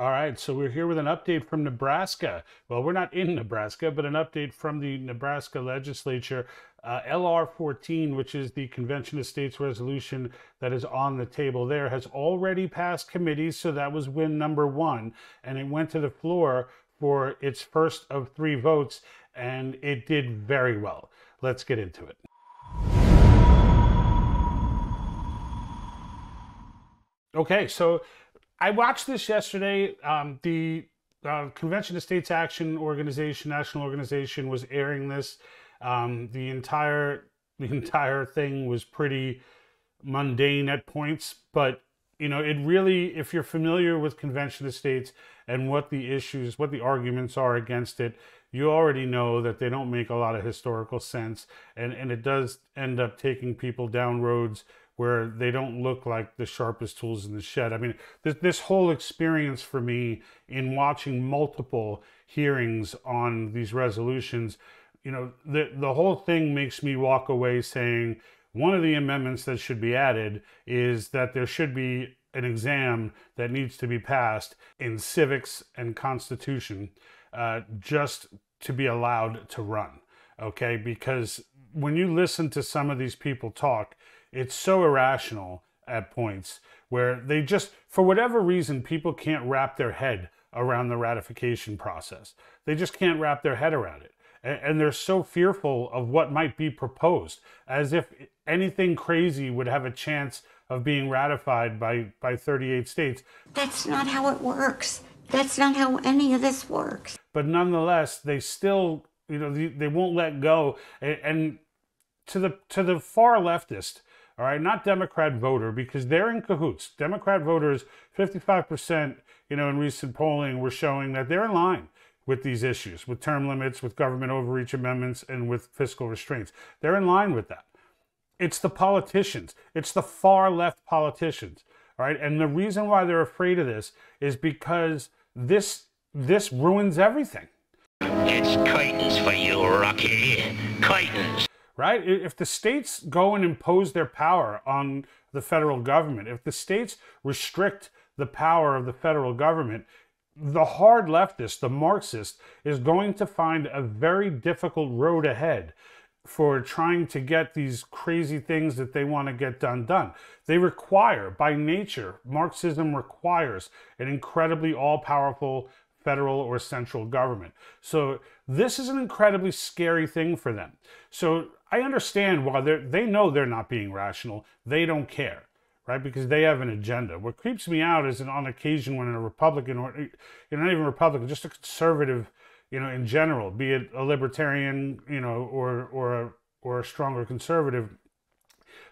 All right, so we're here with an update from Nebraska. Well, we're not in Nebraska, but an update from the Nebraska legislature. Uh, LR 14, which is the Convention of States resolution that is on the table there, has already passed committees, so that was win number one. And it went to the floor for its first of three votes, and it did very well. Let's get into it. Okay, so I watched this yesterday. Um, the uh, Convention of States Action Organization, national organization, was airing this. Um, the entire the entire thing was pretty mundane at points, but you know, it really, if you're familiar with Convention of States and what the issues, what the arguments are against it, you already know that they don't make a lot of historical sense, and and it does end up taking people down roads where they don't look like the sharpest tools in the shed. I mean, this, this whole experience for me in watching multiple hearings on these resolutions, you know, the, the whole thing makes me walk away saying one of the amendments that should be added is that there should be an exam that needs to be passed in civics and constitution uh, just to be allowed to run. Okay, because when you listen to some of these people talk, it's so irrational at points where they just, for whatever reason, people can't wrap their head around the ratification process. They just can't wrap their head around it. And they're so fearful of what might be proposed, as if anything crazy would have a chance of being ratified by, by 38 states. That's not how it works. That's not how any of this works. But nonetheless, they still, you know, they, they won't let go. And, and to the to the far leftist, all right, not Democrat voter, because they're in cahoots. Democrat voters, 55%, you know, in recent polling were showing that they're in line with these issues, with term limits, with government overreach amendments, and with fiscal restraints. They're in line with that. It's the politicians, it's the far left politicians, all right? And the reason why they're afraid of this is because this this ruins everything. It's curtains for you, Rocky. Curtains right? If the states go and impose their power on the federal government, if the states restrict the power of the federal government, the hard leftist, the Marxist, is going to find a very difficult road ahead for trying to get these crazy things that they want to get done done. They require, by nature, Marxism requires an incredibly all powerful federal or central government. So this is an incredibly scary thing for them. So I understand why they they know they're not being rational. They don't care, right? Because they have an agenda. What creeps me out is that on occasion when a Republican or you know, not even Republican, just a conservative, you know, in general, be it a libertarian, you know, or or a or a stronger conservative,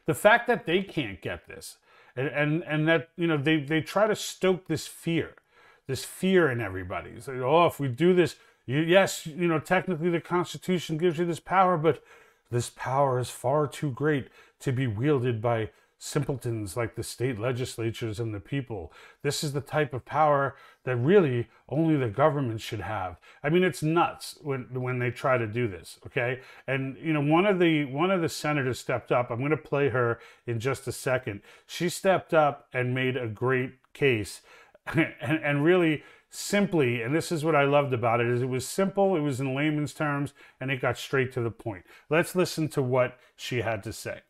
the fact that they can't get this, and and, and that you know they they try to stoke this fear, this fear in everybody. It's like, oh, if we do this, you, yes, you know, technically the Constitution gives you this power, but this power is far too great to be wielded by simpletons like the state legislatures and the people. This is the type of power that really only the government should have. I mean, it's nuts when when they try to do this. Okay, and you know, one of the one of the senators stepped up. I'm going to play her in just a second. She stepped up and made a great case, and, and really simply, and this is what I loved about it, is it was simple, it was in layman's terms, and it got straight to the point. Let's listen to what she had to say.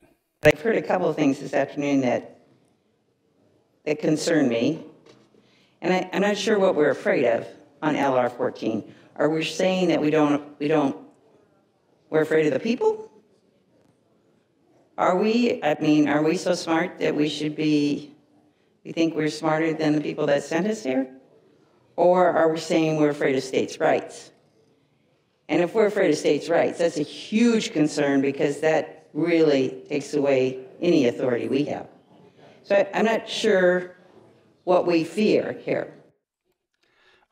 I've heard a couple of things this afternoon that that concern me, and I, am not sure what we're afraid of on LR 14. Are we saying that we don't we don't we're afraid of the people? Are we? I mean, are we so smart that we should be? We think we're smarter than the people that sent us here? Or are we saying we're afraid of states' rights? And if we're afraid of states' rights, that's a huge concern because that really takes away any authority we have. So I'm not sure what we fear here.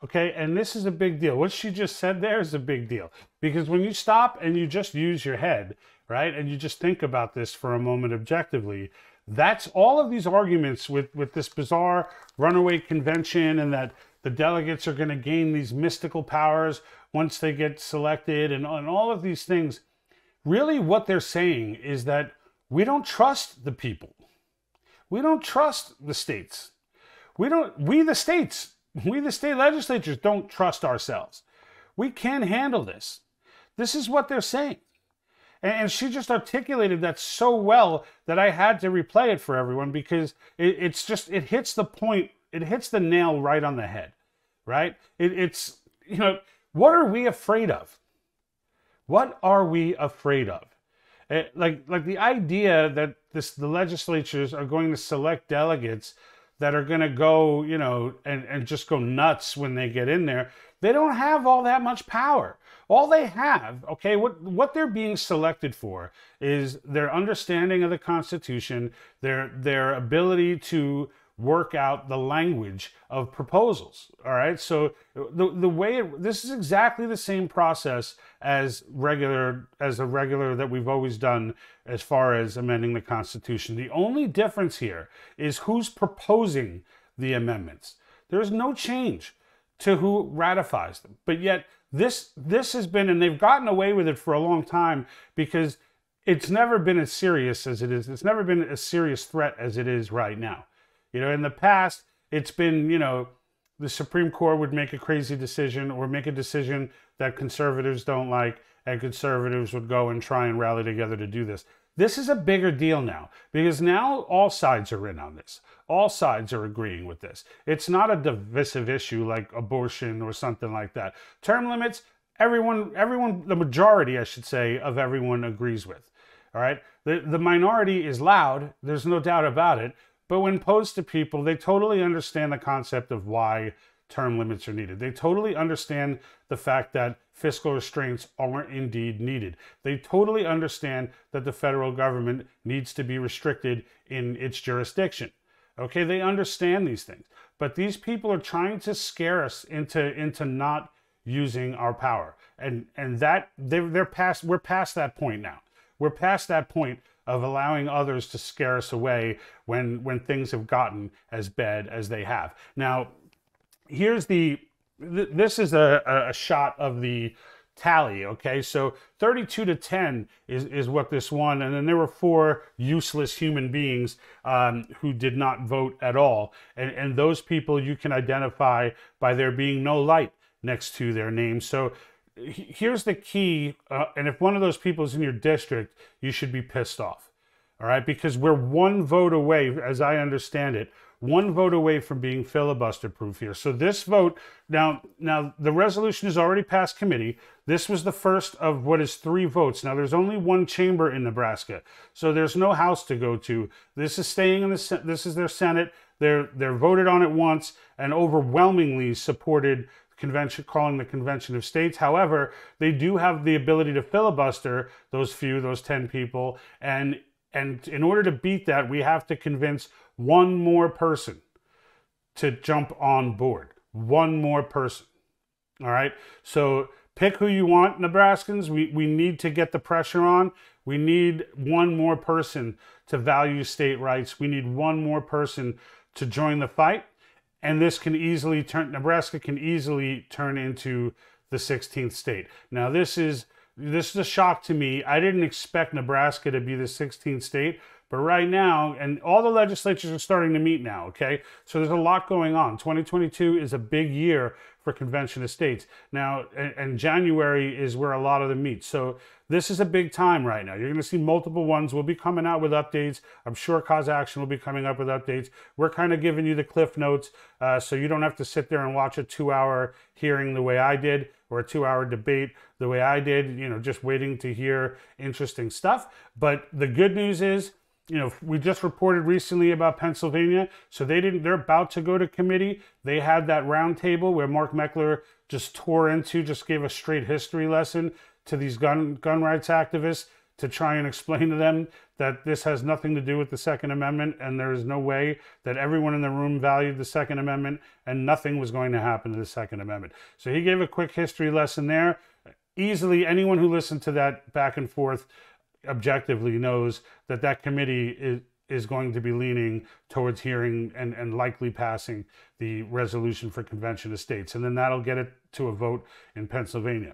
Okay, and this is a big deal. What she just said there is a big deal because when you stop and you just use your head, right, and you just think about this for a moment objectively, that's all of these arguments with, with this bizarre runaway convention and that the delegates are going to gain these mystical powers once they get selected and, and all of these things. Really, what they're saying is that we don't trust the people. We don't trust the states. We don't, we, the states, we, the state legislatures, don't trust ourselves. We can't handle this. This is what they're saying. And, she just articulated that so well that I had to replay it for everyone because it, it's just, it hits the point, it hits the nail right on the head, right? It, it's, you know, what are we afraid of? What are we afraid of? It, eh, like, like the idea that this, the legislatures are going to select delegates that are going to go, you know, and, and just go nuts when they get in there. They don't have all that much power. All they have, okay, what, what they're being selected for is their understanding of the Constitution, their, their ability to work out the language of proposals. All right. So the, the way it, this is exactly the same process as regular as a regular that we've always done as far as amending the Constitution. The only difference here is who's proposing the amendments. There's no change to who ratifies them. But yet this this has been and they've gotten away with it for a long time because it's never been as serious as it is. It's never been a serious threat as it is right now. You know, in the past, it's been, you know, the Supreme Court would make a crazy decision or make a decision that conservatives don't like, and conservatives would go and try and rally together to do this. This is a bigger deal now because now all sides are in on this. All sides are agreeing with this. It's not a divisive issue like abortion or something like that. Term limits, everyone, everyone, the majority, I should say, of everyone agrees with. All right. The, the minority is loud. There's no doubt about it. But when posed to people, they totally understand the concept of why term limits are needed. They totally understand the fact that fiscal restraints aren't indeed needed. They totally understand that the federal government needs to be restricted in its jurisdiction. Okay, they understand these things. But these people are trying to scare us into, into not using our power. And and that they're, they're past we're past that point now. We're past that point of allowing others to scare us away when when things have gotten as bad as they have. Now, here's the th- this is a, a shot of the tally okay? So 32 to 10 is, is what this won and then there were four useless human beings um, who did not vote at all. And, and those people you can identify by there being no light next to their name. So here's the key, uh, and if one of those people is in your district, you should be pissed off. All right, because we're one vote away, as I understand it, one vote away from being filibuster proof here. So this vote now, now the resolution is already passed committee. This was the first of what is three votes. Now there's only one chamber in Nebraska, so there's no house to go to. This is staying in the this is their Senate. They're they're voted on it once and overwhelmingly supported convention calling the convention of states however they do have the ability to filibuster those few those 10 people and and in order to beat that we have to convince one more person to jump on board. One more person. All right? So pick who you want nebraskans. We, we need to get the pressure on. We need one more person to value state rights. We need one more person to join the fight. And this can easily turn Nebraska can easily turn into the 16th state. Now this is this is a shock to me. I didn't expect Nebraska to be the 16th state, but right now, and all the legislatures are starting to meet now, okay? So there's a lot going on. 2022 is a big year for convention of states. Now, and, and January is where a lot of them meet. So this is a big time right now. You're going to see multiple ones. We'll be coming out with updates. I'm sure COS Action will be coming up with updates. We're kind of giving you the cliff notes uh, so you don't have to sit there and watch a two hour hearing the way I did or a two hour debate the way I did, you know, just waiting to hear interesting stuff. But the good news is, you know, we just reported recently about Pennsylvania. So they didn't, they're about to go to committee. They had that roundtable where Mark Meckler just tore into, just gave a straight history lesson to these gun gun rights activists to try and explain to them that this has nothing to do with the Second Amendment and there is no way that everyone in the room valued the Second Amendment and nothing was going to happen to the Second Amendment. So he gave a quick history lesson there. Easily, anyone who listened to that back and forth objectively knows that that committee is, is going to be leaning towards hearing and, and likely passing the resolution for convention of states. And then that'll get it to a vote in Pennsylvania.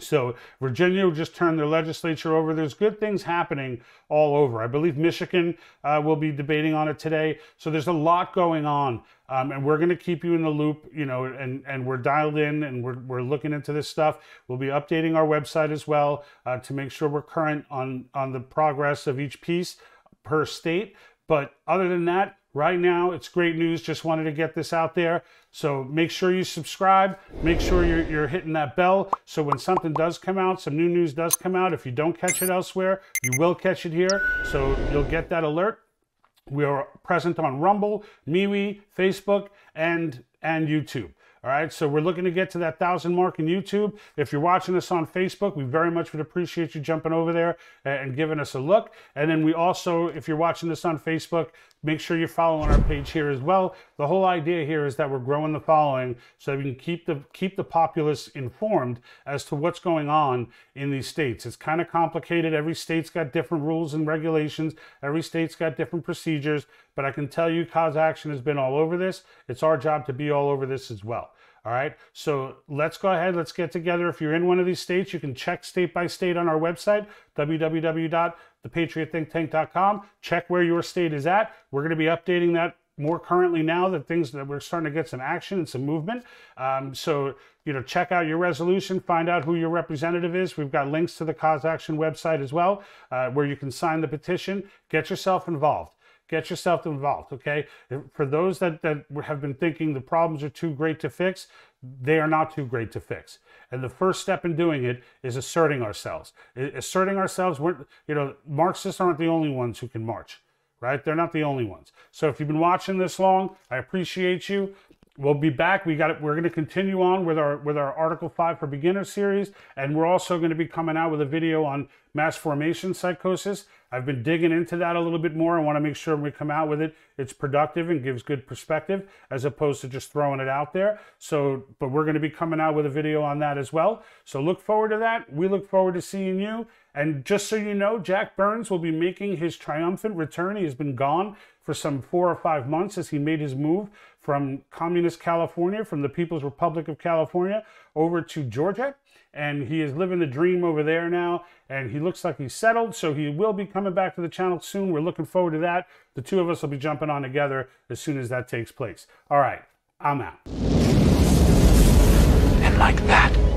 So Virginia just turned their legislature over. There's good things happening all over. I believe Michigan uh, will be debating on it today. So there's a lot going on, um, and we're going to keep you in the loop. You know, and and we're dialed in, and we're we're looking into this stuff. We'll be updating our website as well uh, to make sure we're current on on the progress of each piece per state. But other than that, right now it's great news. Just wanted to get this out there. So make sure you subscribe. Make sure you're, you're hitting that bell. So when something does come out, some new news does come out, if you don't catch it elsewhere, you will catch it here. So you'll get that alert. We are present on Rumble, MeWe, Facebook, and and YouTube. All right, so we're looking to get to that thousand mark in YouTube. If you're watching us on Facebook, we very much would appreciate you jumping over there eh, and giving us a look. And then we also, if you're watching this on Facebook, make sure you're following our page here as well. The whole idea here is that we're growing the following so that we can keep the keep the populace informed as to what's going on in these states. It's kind of complicated. Every state's got different rules and regulations. Every state's got different procedures. But I can tell you, COS Action has been all over this. It's our job to be all over this as well. All right. So let's go ahead. Let's get together. If you're in one of these states, you can check state by state on our website, www.thepatriotthinktank.com. Check where your state is at. We're going to be updating that more currently now that things that we're starting to get some action and some movement. Um, so, you know, check out your resolution, find out who your representative is. We've got links to the COS Action website as well, uh, where you can sign the petition. Get yourself involved get yourself involved okay? For those that that have been thinking the problems are too great to fix they are not too great to fix. And the first step in doing it is asserting ourselves. Asserting ourselves we're you know marxists aren't the only ones who can march right? They're not the only ones. So if you've been watching this long i appreciate you. We'll be back. We got we're going to continue on with our with our article 5 for beginners series and we're also going to be coming out with a video on mass formation psychosis I've been digging into that a little bit more. I want to make sure when we come out with it, it's productive and gives good perspective as opposed to just throwing it out there. So, but we're going to be coming out with a video on that as well. So look forward to that. We look forward to seeing you. And just so you know, Jack Burns will be making his triumphant return. He has been gone for some four or five months as he made his move from communist California, from the People's Republic of California, over to Georgia. And he is living the dream over there now. And he looks like he's settled so he will be coming back to the channel soon. We're looking forward to that. The two of us will be jumping on together as soon as that takes place. All right i'm out. And like that